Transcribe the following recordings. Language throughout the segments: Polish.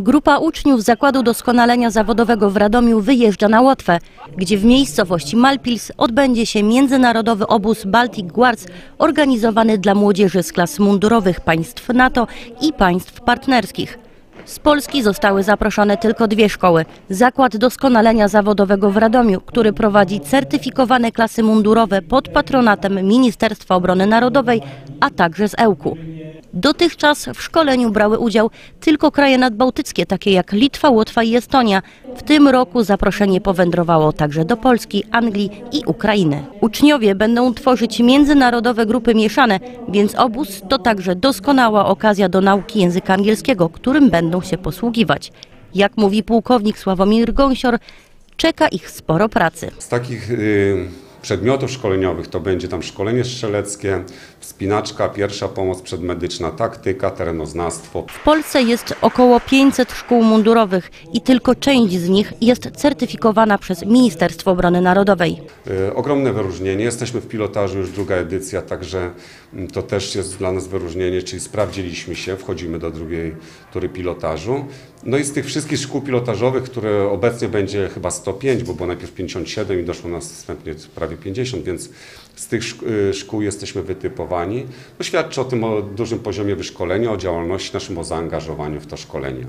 Grupa uczniów Zakładu Doskonalenia Zawodowego w Radomiu wyjeżdża na Łotwę, gdzie w miejscowości Malpils odbędzie się międzynarodowy obóz Baltic Guards organizowany dla młodzieży z klas mundurowych państw NATO i państw partnerskich. Z Polski zostały zaproszone tylko dwie szkoły. Zakład Doskonalenia Zawodowego w Radomiu, który prowadzi certyfikowane klasy mundurowe pod patronatem Ministerstwa Obrony Narodowej, a także z Ełku. Dotychczas w szkoleniu brały udział tylko kraje nadbałtyckie, takie jak Litwa, Łotwa i Estonia. W tym roku zaproszenie powędrowało także do Polski, Anglii i Ukrainy. Uczniowie będą tworzyć międzynarodowe grupy mieszane, więc obóz to także doskonała okazja do nauki języka angielskiego, którym będą się posługiwać. Jak mówi pułkownik Sławomir Gąsior, czeka ich sporo pracy. Z takich y, przedmiotów szkoleniowych to będzie tam szkolenie strzeleckie, wspinaczka, pierwsza pomoc przedmedyczna, taktyka, terenoznawstwo. W Polsce jest około 500 szkół mundurowych i tylko część z nich jest certyfikowana przez Ministerstwo Obrony Narodowej. Y, ogromne wyróżnienie. Jesteśmy w pilotażu już druga edycja, także mm, to też jest dla nas wyróżnienie, czyli sprawdziliśmy się, wchodzimy do drugiej tury pilotażu. No i z tych wszystkich szkół pilotażowych, które obecnie będzie chyba 105, bo było najpierw 57 i doszło następnie prawie 50, więc z tych y, szkół jesteśmy wytypowani. To świadczy o tym o dużym poziomie wyszkolenia, o działalności naszym, o zaangażowaniu w to szkolenie.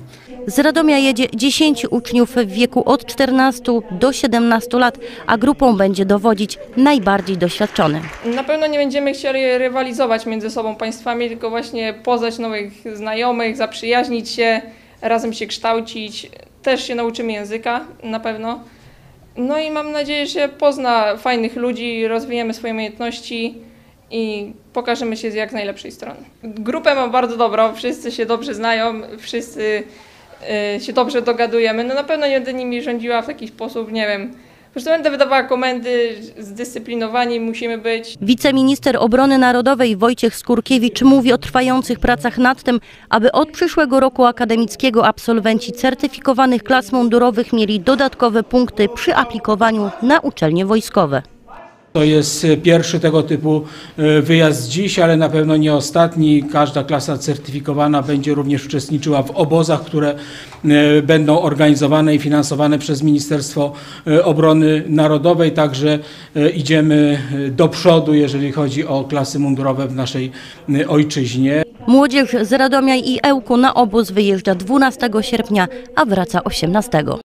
Z Radomia jedzie 10 uczniów w wieku od 14 do 17 lat, a grupą będzie dowodzić najbardziej doświadczony. Na pewno nie będziemy chcieli rywalizować między sobą państwami, tylko właśnie poznać nowych znajomych, zaprzyjaźnić się, razem się kształcić. Też się nauczymy języka na pewno. No i mam nadzieję, że pozna fajnych ludzi, rozwijemy swoje umiejętności i pokażemy się z jak najlepszej strony. Grupę mam bardzo dobrą, wszyscy się dobrze znają, wszyscy y, się dobrze dogadujemy. No na pewno nie będę nimi rządziła w taki sposób, nie wiem. Prostu będę wydawała komendy, zdyscyplinowani musimy być. Wiceminister Obrony Narodowej Wojciech Skurkiewicz mówi o trwających pracach nad tym, aby od przyszłego roku akademickiego absolwenci certyfikowanych klas mundurowych mieli dodatkowe punkty przy aplikowaniu na uczelnie wojskowe. To jest e, pierwszy tego typu e, wyjazd dziś, ale na pewno nie ostatni. Każda klasa certyfikowana będzie również uczestniczyła w obozach, które e, będą organizowane i finansowane przez Ministerstwo Obrony Narodowej. Także idziemy do przodu, jeżeli chodzi o klasy mundurowe w naszej ojczyźnie. Młodzież z Radomia i Ełku na obóz wyjeżdża 12 sierpnia, a wraca 18.